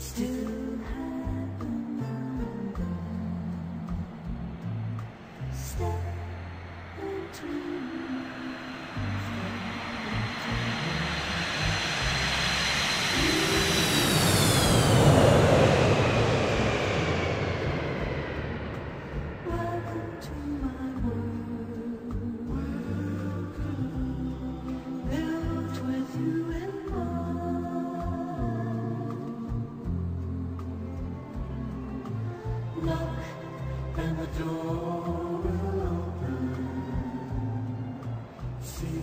Still have a number. Step between. and the door will open. See